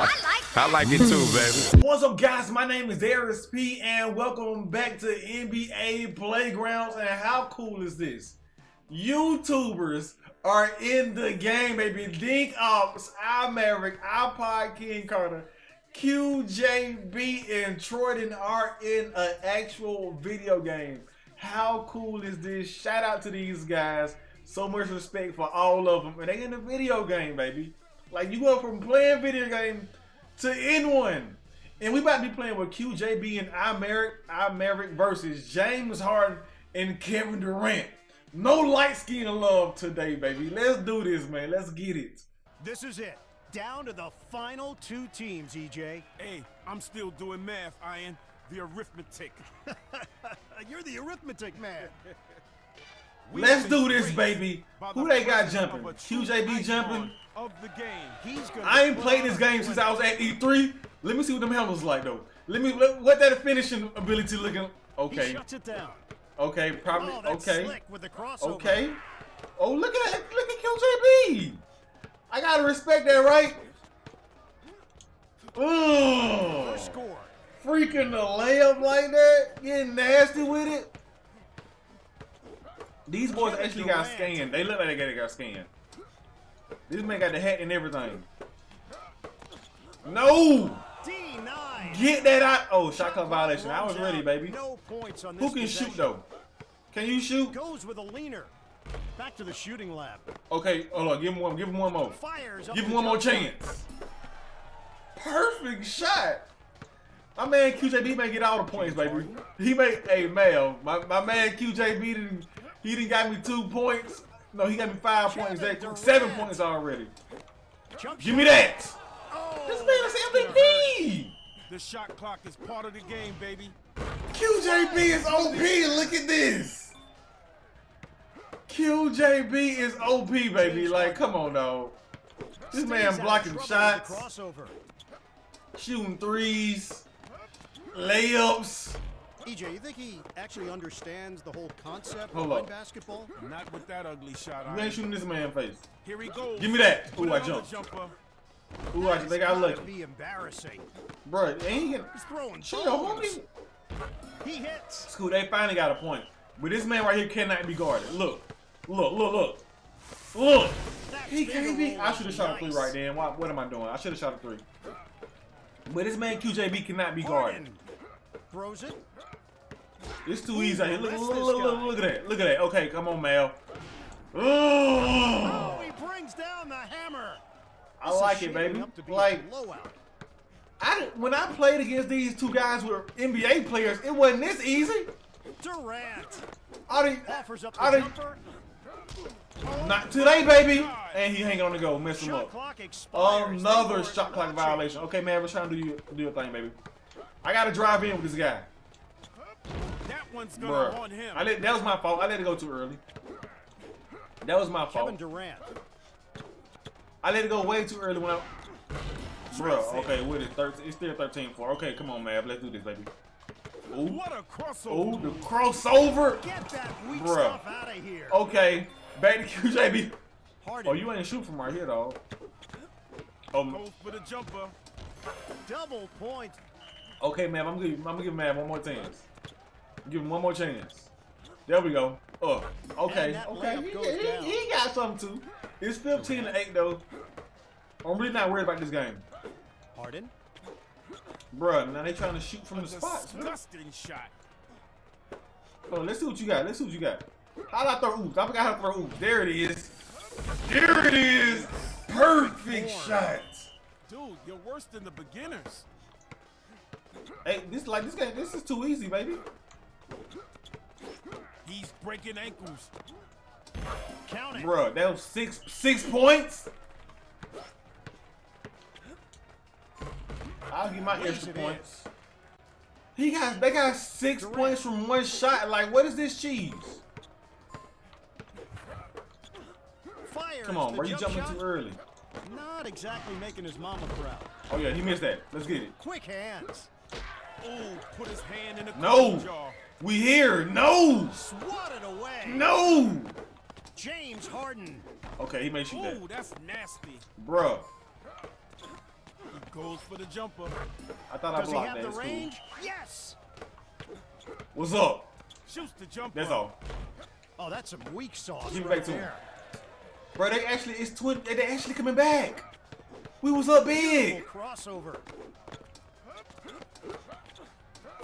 I like it too, baby. What's up, guys? My name is Daryus P, and welcome back to NBA Playgrounds. And how cool is this? YouTubers are in the game, baby. Dink Ops, I'm Maverick, iPod King Carter, QJB, and Troydan are in an actual video game. How cool is this? Shout out to these guys. So much respect for all of them. And they in the video game, baby. Like you go from playing video game to in one. And we about to be playing with QJB and iMAVERIQ, I Maverick versus James Harden and Kevin Durant. No light skin love today, baby. Let's do this, man. Let's get it. This is it. Down to the final two teams, EJ. Hey, I'm still doing math, Ian. The arithmetic. You're the arithmetic man. Let's do this, baby. Who they got jumping? of a true QJB jumping? Of the game. He's gonna I ain't played this game since I was at E3. Let me see what them handles like though. Let me what, what that finishing ability looking. Okay, shuts it down. okay, probably Oh, okay, okay. Oh look at that! Look at QJB. I gotta respect that, right? Ugh. Freaking the layup like that, getting nasty with it. These boys actually got scanned. They look like they got scanned. This man got the hat and everything. No! D9. Get that out. Oh, shot clock Clock violation. I was ready, baby. No points on this Who can shoot though? Can you shoot? Goes with a leaner. Back to the shooting lab. Okay, hold on. Give him one. Give him one more. Fires Give him one more chance. Perfect shot. My man QJB may get all the points, baby. He may, hey, Mel, my, my man QJB didn't, he didn't got me two points. No, he got me five points. That, seven points already. Give me that. This man is MVP. The shot clock is part of the game, baby. QJB is OP. Look at this. QJB is OP, baby. Like, come on, dog. This man blocking shots. Crossover. shooting threes, layups. EJ, you think he actually understands the whole concept Hold behind up. basketball? Not with that ugly shot, You ain't shooting this man face. Here he goes. Give me that. With Ooh, I another jumped. jumper. Ooh, I That think I gotta lucky. be embarrassing. Bro, ain't he getting... He's throwing Shit, your bombs. homie. He hits. School, they finally got a point. But this man right here cannot be guarded. Look. Look, look, look. Look. That's He can't be... I should have shot a three right then. What, what am I doing? I should have shot a three. But this man QJB cannot be guarded. Harden throws it. It's too easy out. Look, look, look, look, look at that. Look at that. Okay, come on, Mal. Oh, he brings down the hammer. I like it, baby. up to be a Like. I when I played against these two guys who were NBA players, it wasn't this easy. Durant I didn't, offers up the I didn't, jumper. not today, baby. And he hanging on the go, mess him up. Another They shot clock violation. Okay, man, we're trying to do your, do your thing, baby. I gotta drive in with this guy, That one's gonna bro. haunt him. I let, that was my fault. I let it go too early. That was my Kevin fault. Durant. I let it go way too early when I. Bro, okay, what is 13? It's still 13 4. Okay, come on, man. Let's do this, baby. Ooh, What a crossover. ooh, the crossover. Get that weak Bruh. stuff out of here. Okay, back to QJB. Harden. Oh, you ain't shoot from right here, though. Oh, Goes for the jumper. double point. okay, man. I'm gonna give, I'm gonna give man one more chance. Give him one more chance. There we go. Oh, okay, okay. He, he- he got something too. It's 15 to 8 though. I'm really not worried about this game, Harden. Bruh, Now they trying to shoot from the spots. bruh. disgusting shot. Oh, let's see what you got. Let's see what you got. How do I throw oops? I forgot how to throw oops. There it is. There it is. Perfect shot. Dude, you're worse than the beginners. Hey, this like this game. This is too easy, baby. He's breaking ankles. Count it. Bruh, that was six six points. I'll give my extra points. He got they got six points from one shot. Like, what is this cheese? Fires Come on, bro, you jumping shot. too early. Not exactly making his mama proud. Oh yeah, he missed that. Let's get it. Quick hands. Ooh, put his hand in the No. jar. We here. No. Swatted away. No. James Harden. Okay, he may you that. Ooh, that's nasty. Bruh. He Goes for the jumper. I thought I blocked that. Does he have the It's cool. range? Yes. What's up? Shoots the jumper. That's all. Oh, that's some weak sauce. Give it right back to him. there. Bro, they actually it's twin. They actually coming back. We was up big. Beautiful crossover.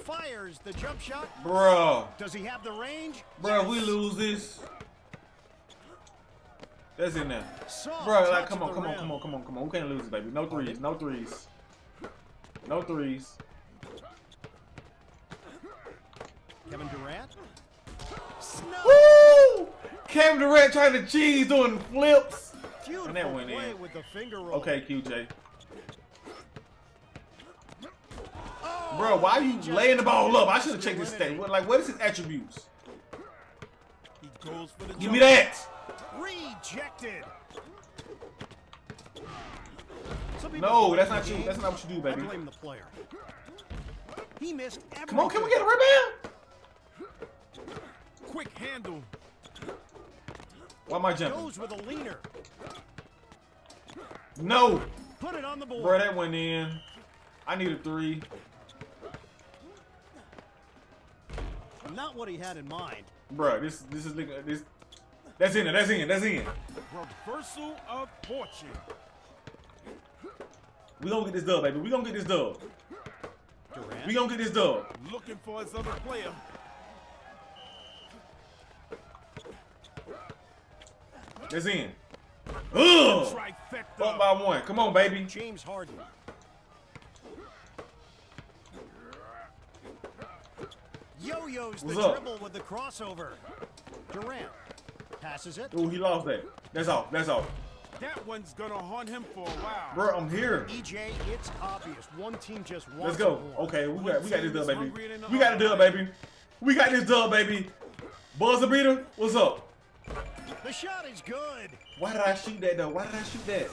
Fires the jump shot. Bro, Does he have the range? bro, we lose this. That's in there. Soft Bro, like, come on, come on, come on, come on, come on. We can't lose this, baby. No threes, no threes. No threes. Kevin Durant. Woo! Cam Durant trying to cheese doing flips. Beautiful And that went in. with the finger roll. Okay, QJ. Bro, why are you laying the ball up? I should have checked his stat. Like, what is his attributes? He goes for the Give me that. Rejected. No, that's not you. That's not what you do, I baby. blame the player. He missed everything. Come on, can we get a rebound? Quick handle. Why am I jumping? Goes with a leaner. No. Put it on the board. Bro, that went in. I need a three. Not what he had in mind. Bro, this this is looking this. That's in. it. That's in. it. That's in. it. Reversal of fortune. We gonna get this dub, baby. We gonna get this dub. Durant. We gonna get this dub. Looking for his other player. That's in. Ugh. Trifecta. Up by one. Come on, baby. James Harden. Yo-yos the up? dribble with the crossover. Durant passes it. Ooh, he lost that. That's all. That's all. That one's gonna haunt him for a while. Bro, I'm here. EJ, it's obvious. One team just wants Let's go. Okay, we got we got this dub, baby. Hungrier than the We got the other. dub, baby. We got this dub, baby. Buzzer beater, what's up? The shot is good. Why did I shoot that though? Why did I shoot that?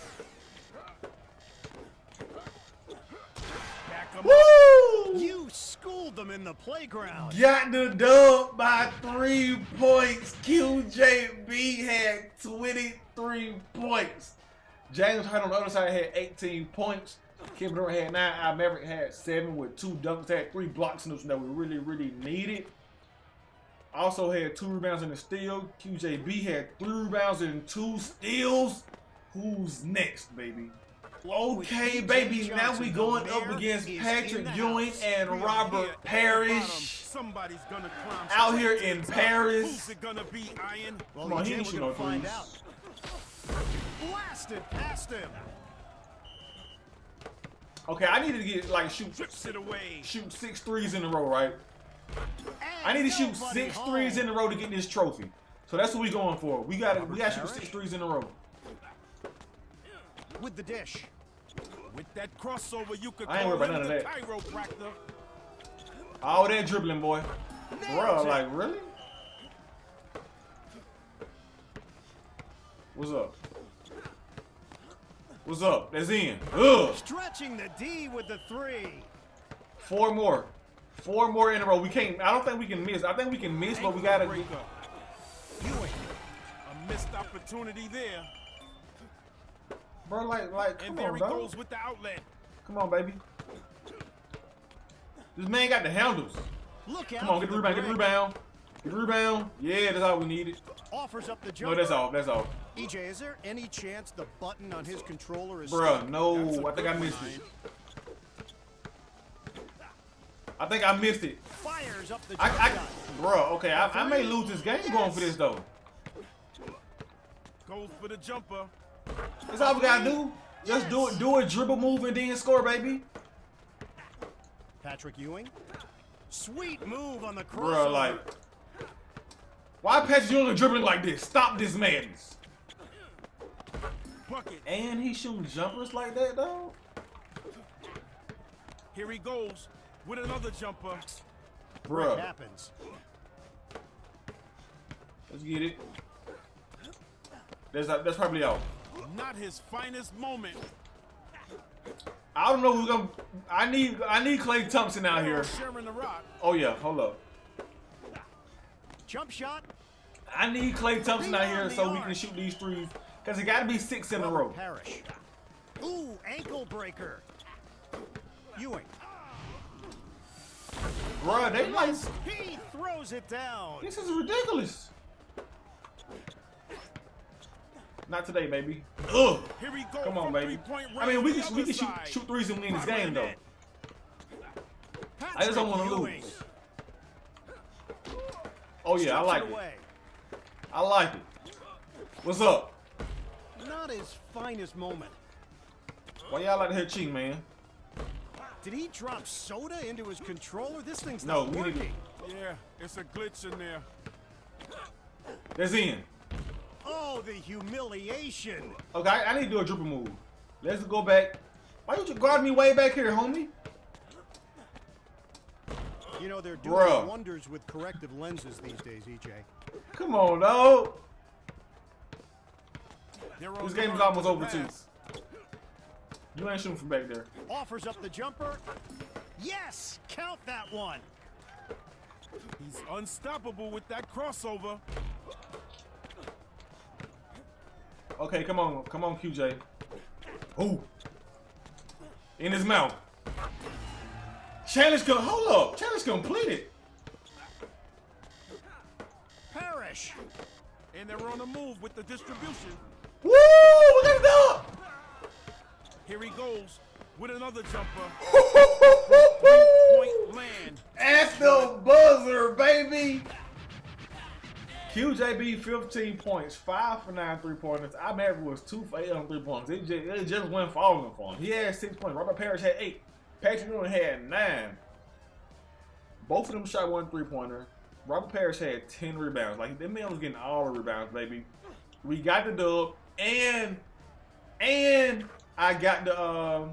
Them in the playground. Got the dub by three points. QJB had 23 points. James Harden on the other side had 18 points. Kevin Durant had nine. iMAVERIQ had seven with two dunks. Had three blocks in that we really, really needed. Also had two rebounds and a steal. QJB had three rebounds and two steals. Who's next, baby? Okay, baby. DJ Now we going up against Patrick the Ewing house. and We Robert here Parish. Somebody's gonna climb. Out here in. Paris. Who's it gonna be, Iron? Well, Come on, he ain't we're gonna find threes. out. Blasted past him. Okay, I need to get like shoot it away. shoot six threes in a row, right? I need to shoot nobody six home. threes in a row to get this trophy. So that's what we going for. We got to we got to shoot six threes in a row. With the dish. With that crossover, you could I ain't call worried about none the of that. chiropractor. All that dribbling, boy. Bro, like really? What's up? What's up? That's in. Ugh. Stretching the D with the three. Four more. Four more in a row. We can't. I don't think we can miss. I think we can miss, but we gotta. Ankle Get, breaker. Ewing. A missed opportunity there. Bro, like, like, And come there on, he goes with the outlet. Come on, baby. This man got the handles. Look out. Come on, get the rebound, get the rebound. Get the rebound. Yeah, that's all we needed. Offers up the No, that's all. That's all. EJ, is there any chance the button on his controller is Bruh, stuck? no. That's I think I missed one, it. I think I missed it. Fires up the I, I, bro, okay, I, I may lose this game going for this though. Goes for the jumper. That's all we gotta do. Just do it, do a dribble move and then score, baby. Patrick Ewing. Sweet move on the crossover. Bro, like, why Patrick Ewing dribbling like this? Stop this madness. Bucket. And he shooting jumpers like that, though. Here he goes with another jumper. Bruh, happens. let's get it. That's that's probably out. Not his finest moment. I don't know who's gonna. I need I need Klay Thompson out here. Sharing the rock. Oh yeah, hold up. Jump shot. I need Klay Thompson out here so we can shoot these threes. Cause it gotta be six in a row. Parish. Ooh, ankle breaker. Ewing. Bruh, they like He throws it down. this is ridiculous. Not today, baby. Ugh. Here we go. Come on, baby. I mean, we can we can shoot shoot threes and win this game though. Patrick I just don't wanna lose. Oh yeah, I like it it. I like it. What's up? Not his finest moment. Why y'all like to hear cheating, man? Did he drop soda into his controller? This thing's No, not we need to- working. Yeah, it's a glitch in there. That's in. Oh, the humiliation. Okay, I, I need to do a dribble move. Let's go back. Why don't you guard me way back here, homie? You know, they're doing Bruh. wonders with corrective lenses these days, EJ. Come on, though. They're This on game is almost over, too. You ain't shooting from back there. Offers up the jumper. Yes! Count that one. He's unstoppable with that crossover. Okay, come on, come on, QJ. Ooh. In his mouth. Challenge, hold up. Challenge completed. Parish. And they're on the move with the distribution. Woo! We got it done. Here he goes with another jumper. Point Point land. At the buzzer, baby. QJB 15 points, 5 for 9 three pointers. iMAVERIQ was 2 for 8 on three pointers. It just, it just went falling for him. He had 6 points. Robert Parish had 8. Patrick Ewing had 9. Both of them shot one three pointer. Robert Parish had 10 rebounds. Like, that man was getting all the rebounds, baby. We got the dub, and, and I got the, um,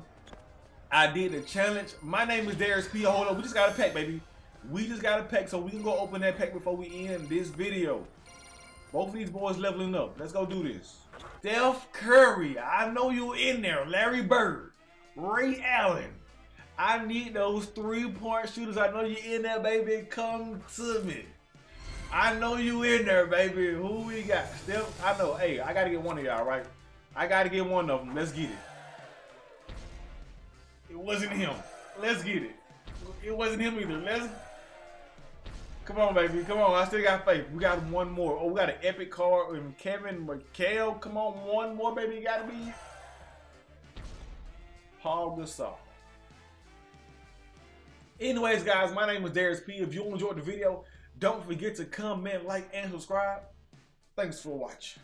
I did the challenge. My name is Daryus P. Hold up, we just got a pack, baby. We just got a pack, so we can go open that pack before we end this video. Both of these boys leveling up. Let's go do this. Steph Curry, I know you in there. Larry Bird, Ray Allen. I need those three-point shooters. I know you in there, baby. Come to me. I know you in there, baby. Who we got? Steph, I know. Hey, I gotta get one of y'all, right? I gotta get one of them. Let's get it. It wasn't him. Let's get it. It wasn't him either. Let's. Come on, baby. Come on. I still got faith. We got one more. Oh, we got an epic card And Kevin McHale. Come on, one more, baby. You gotta be. Paul Gasol. Anyways, guys, my name is Daryus P. If you enjoyed the video, don't forget to comment, like, and subscribe. Thanks for watching.